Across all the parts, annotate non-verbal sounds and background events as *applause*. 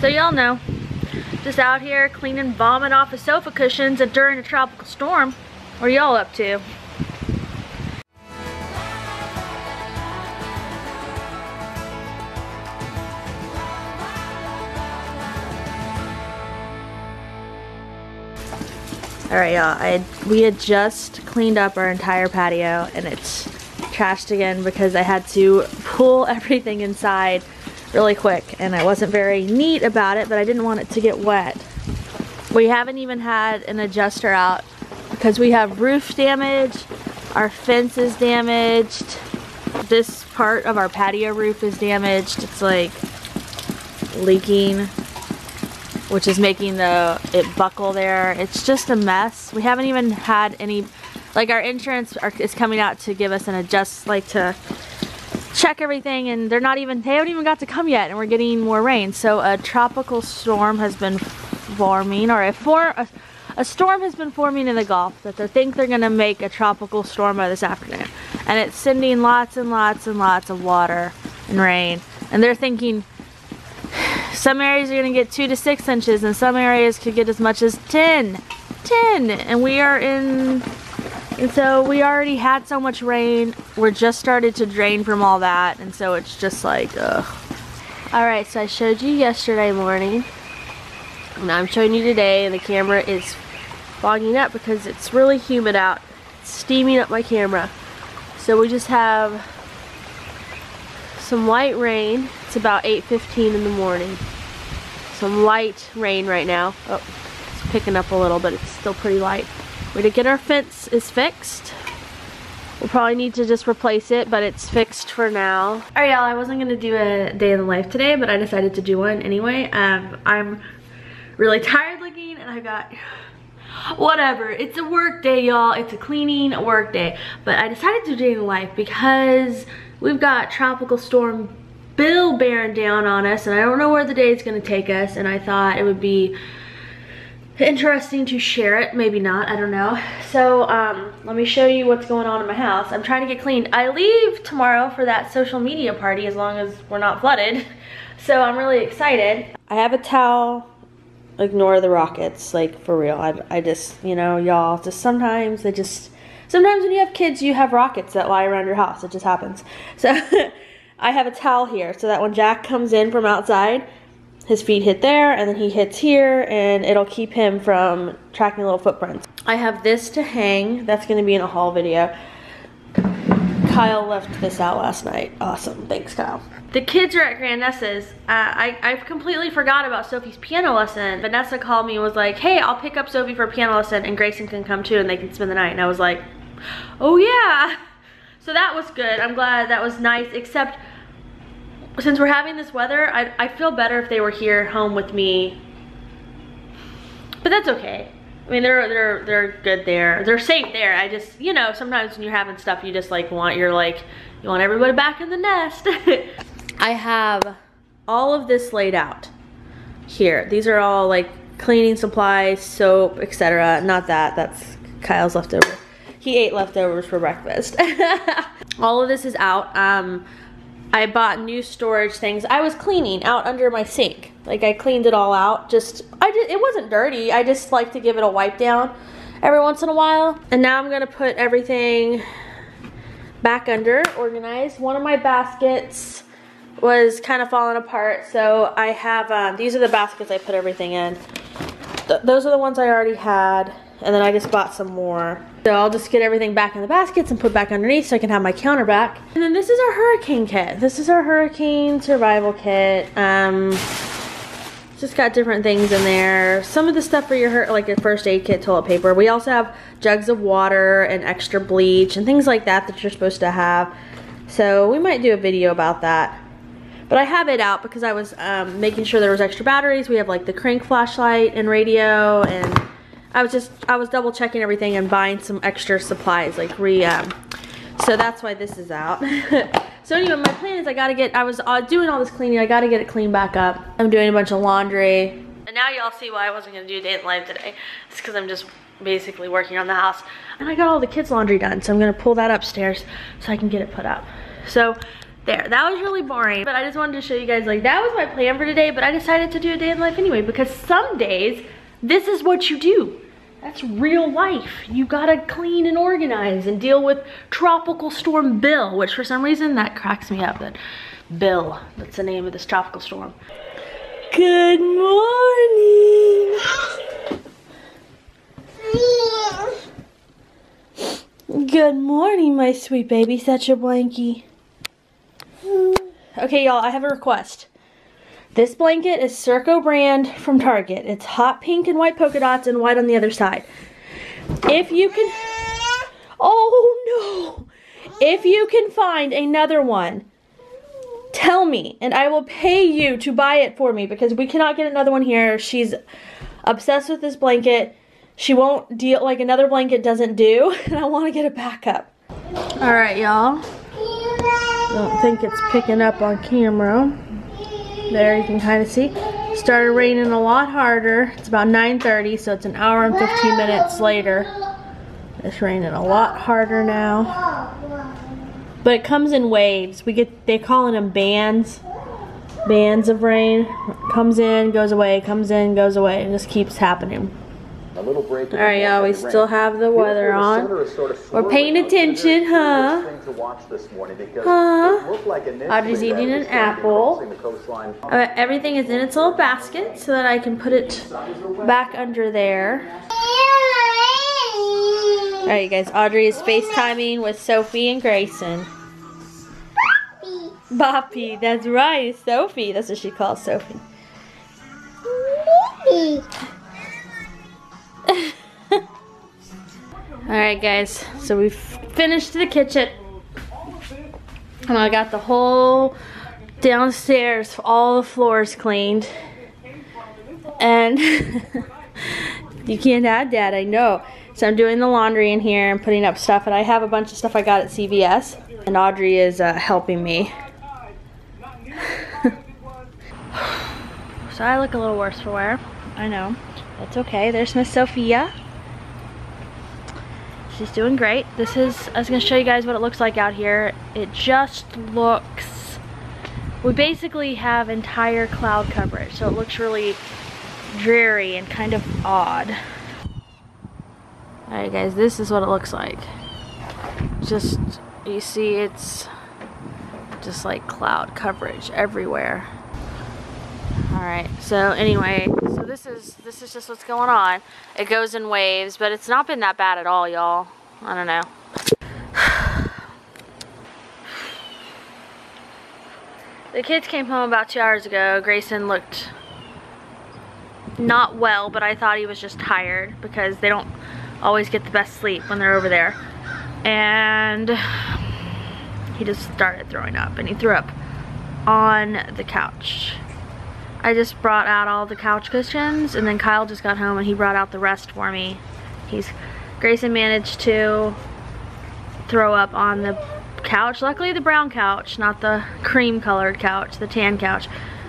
So y'all know, just out here cleaning vomit off the sofa cushions and during a tropical storm. What are y'all up to? All right, y'all, I we had just cleaned up our entire patio and it's trashed again because I had to *laughs* pull everything inside really quick and I wasn't very neat about it, but I didn't want it to get wet. We haven't even had an adjuster out because we have roof damage, our fence is damaged, this part of our patio roof is damaged. It's like leaking which is making the it buckle there. It's just a mess. We haven't even had any, like our insurance are, is coming out to give us an adjust, like to check everything and they're not even, they haven't even got to come yet and we're getting more rain. So a tropical storm has been forming or a, for, a, a storm has been forming in the Gulf that they think they're gonna make a tropical storm by this afternoon. And it's sending lots and lots and lots of water and rain. And they're thinking some areas are going to get 2 to 6 inches and some areas could get as much as 10. 10! And we are in... And so we already had so much rain. We're just started to drain from all that. And so it's just like, ugh. Alright, so I showed you yesterday morning. And I'm showing you today. And the camera is fogging up because it's really humid out. It's steaming up my camera. So we just have some light rain. It's about 8.15 in the morning some light rain right now. Oh, it's picking up a little, but it's still pretty light. We're to get our fence is fixed. We'll probably need to just replace it, but it's fixed for now. All right, y'all, I wasn't gonna do a day in the life today, but I decided to do one anyway. Um, I'm really tired looking and I got, whatever. It's a work day, y'all. It's a cleaning work day. But I decided to do day in the life because we've got Tropical Storm Bill bearing down on us and I don't know where the day is going to take us and I thought it would be interesting to share it maybe not i don't know. So um, let me show you what's going on in my house. I'm trying to get cleaned. I leave tomorrow for that social media party as long as we're not flooded. *laughs* So i'm really excited. I have a towel. Ignore the rockets like for real. I, I just you know y'all just sometimes they just sometimes when you have kids you have rockets that lie around your house. It just happens. So *laughs* I have a towel here so that when Jack comes in from outside, his feet hit there and then he hits here and it'll keep him from tracking little footprints. I have this to hang. That's going to be in a haul video. Kyle left this out last night. Awesome. Thanks, Kyle. The kids are at Grandnessa's. Uh, I, I completely forgot about Sophie's piano lesson. Vanessa called me and was like, hey, I'll pick up Sophie for piano lesson and Grayson can come too and they can spend the night. And I was like, oh yeah. *laughs* So that was good. I'm glad that was nice, except since we're having this weather, I, I feel better if they were here home with me. But that's okay. I mean, they're they're they're good there. They're safe there. I just, you know, sometimes when you're having stuff, you just like want you're like you want everybody back in the nest. *laughs* I have all of this laid out here. These are all like cleaning supplies, soap, etc. Not that. That's Kyle's leftover. He ate leftovers for breakfast. *laughs* all of this is out. Um, I bought new storage things. I was cleaning out under my sink. Like I cleaned it all out. Just, I just, it wasn't dirty. I just like to give it a wipe down every once in a while. And now I'm gonna put everything back under, organized. One of my baskets was kind of falling apart. So I have, um, these are the baskets I put everything in. Th those are the ones I already had and then I just bought some more. So I'll just get everything back in the baskets and put back underneath so I can have my counter back. And then this is our hurricane kit. This is our hurricane survival kit. Um, just got different things in there. Some of the stuff for your like your first aid kit, toilet paper. We also have jugs of water and extra bleach and things like that that you're supposed to have. So we might do a video about that. But I have it out because I was um, making sure there was extra batteries. We have like the crank flashlight and radio and I was just, I was double checking everything and buying some extra supplies, like re, um, so that's why this is out. *laughs* so anyway, my plan is I gotta get, I was uh, doing all this cleaning, I gotta get it cleaned back up. I'm doing a bunch of laundry. And now y'all see why I wasn't gonna do day in life today. It's because I'm just basically working on the house. And I got all the kids' laundry done, so I'm gonna pull that upstairs so I can get it put up. So there, that was really boring, but I just wanted to show you guys, like, that was my plan for today, but I decided to do a day in life anyway, because some days, this is what you do. That's real life. You gotta clean and organize and deal with Tropical Storm Bill, which for some reason, that cracks me up, that Bill, that's the name of this tropical storm. Good morning. Good morning, my sweet baby. Set your blankie. Okay, y'all, I have a request. This blanket is Circo brand from Target. It's hot pink and white polka dots and white on the other side. If you can... Oh, no. If you can find another one, tell me and I will pay you to buy it for me because we cannot get another one here. She's obsessed with this blanket. She won't deal, like another blanket doesn't do, *laughs* and I want to get a backup. All right, y'all. Don't think it's picking up on camera. There, you can kind of see. Started raining a lot harder. It's about 9.30, so it's an hour and 15 minutes later. It's raining a lot harder now. But it comes in waves. We get, they calling them bands. Bands of rain. Comes in, goes away, comes in, goes away. It just keeps happening. A little break. All right, y'all. We still have the weather on. Sort of We're paying attention, huh? Huh? Like Audrey's eating an apple. Uh, everything is in its little basket so that I can put it back under there. All right, you guys. Audrey is FaceTiming with Sophie and Grayson. Boppy. Boppy. That's right. Sophie. That's what she calls Sophie. *laughs* Alright guys, so we've finished the kitchen. And I got the whole downstairs, all the floors cleaned. And *laughs* you can't add that, I know. So I'm doing the laundry in here and putting up stuff. And I have a bunch of stuff I got at CVS. And Audrey is uh, helping me. *sighs* so I look a little worse for wear. I know. That's okay. There's Miss Sophia. She's doing great. This is, I was to show you guys what it looks like out here. It just looks, we basically have entire cloud coverage. So it looks really dreary and kind of odd. Alright guys, this is what it looks like. Just, you see it's just like cloud coverage everywhere. Alright, so anyway, so this is this is just what's going on. It goes in waves, but it's not been that bad at all, y'all. I don't know. *sighs* the kids came home about two hours ago. Grayson looked not well, but I thought he was just tired because they don't always get the best sleep when they're over there. And *sighs* he just started throwing up and he threw up on the couch. I just brought out all the couch cushions and then Kyle just got home and he brought out the rest for me. He's Grayson managed to throw up on the couch. Luckily the brown couch, not the cream colored couch, the tan couch.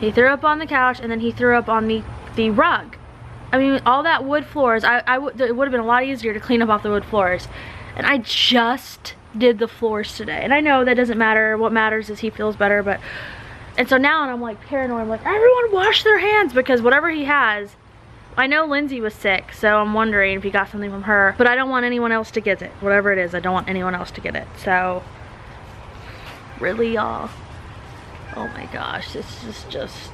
He threw up on the couch and then he threw up on the, the rug. I mean, all that wood floors, I, I it would have been a lot easier to clean up off the wood floors. And I just did the floors today. And I know that doesn't matter. What matters is he feels better, but and so now I'm like paranoid. I'm like, everyone wash their hands because whatever he has, I know Lindsay was sick, so I'm wondering if he got something from her. But I don't want anyone else to get it. Whatever it is, I don't want anyone else to get it. So, really, y'all. Oh my gosh, this is just...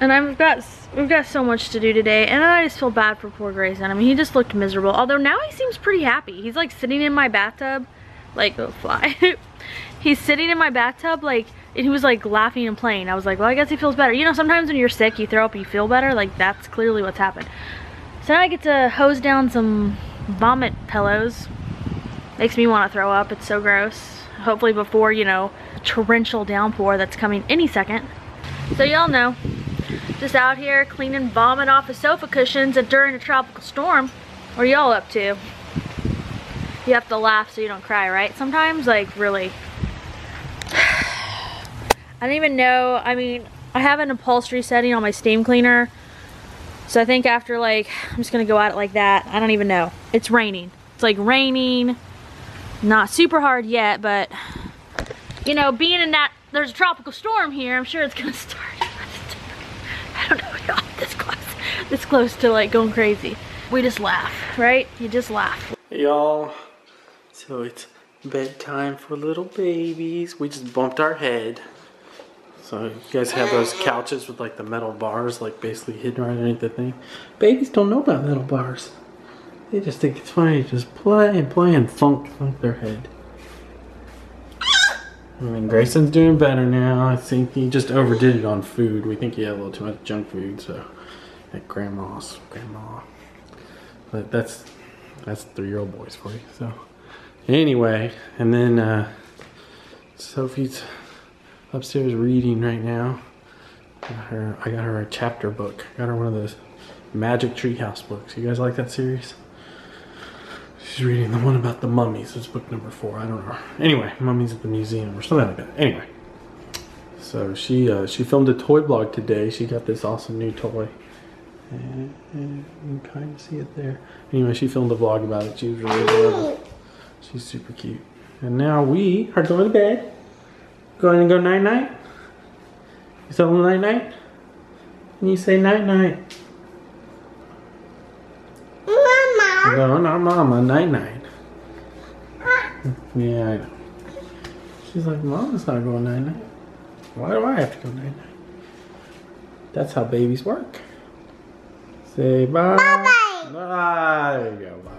And I've got, we've got so much to do today, and I just feel bad for poor Grayson. I mean, he just looked miserable. Although now he seems pretty happy. He's like sitting in my bathtub, like, a *laughs* fly. He's sitting in my bathtub like and he was like laughing and playing. I was like, well, I guess he feels better. You know, sometimes when you're sick, you throw up, you feel better. Like that's clearly what's happened. So now I get to hose down some vomit pillows. Makes me want to throw up. It's so gross. Hopefully before, you know, torrential downpour that's coming any second. So y'all know, just out here cleaning vomit off the sofa cushions and during a tropical storm. What are y'all up to? You have to laugh so you don't cry, right? Sometimes, like, really. *sighs* I don't even know. I mean, I have an upholstery setting on my steam cleaner. So I think after like, I'm just going to go at it like that. I don't even know. It's raining. It's like raining. Not super hard yet, but you know, being in that, there's a tropical storm here, I'm sure it's gonna *laughs* start. I don't know, y'all, this close, this close to like going crazy. We just laugh, right? You just laugh. Y'all, so it's bedtime for little babies. We just bumped our head. So you guys have those couches with like the metal bars like basically hidden right underneath the thing. Babies don't know about metal bars. They just think it's funny to just play and play and funk funk their head. I mean Grayson's doing better now. I think he just overdid it on food. We think he had a little too much junk food, so at grandma's grandma. But that's that's three-year-old boys for you. So anyway, and then uh, Sophie's upstairs reading right now. Got her, I got her a chapter book. Got her one of those Magic Treehouse books. You guys like that series? She's reading the one about the mummies. It's book number four. I don't know. Anyway, mummies at the museum or something like that. Anyway, so she uh, she filmed a toy blog today. She got this awesome new toy. And, and you can kind of see it there. Anyway, she filmed a vlog about it. She was really. She's super cute. And now we are going to bed. Going to go night night. You say night night? Can you say night night? Mama. No, not mama, night night. Yeah, I know. She's like, Mama's not going night night. Why do I have to go night night? That's how babies work. Say bye. Bye-bye. Bye. There you go. Bye.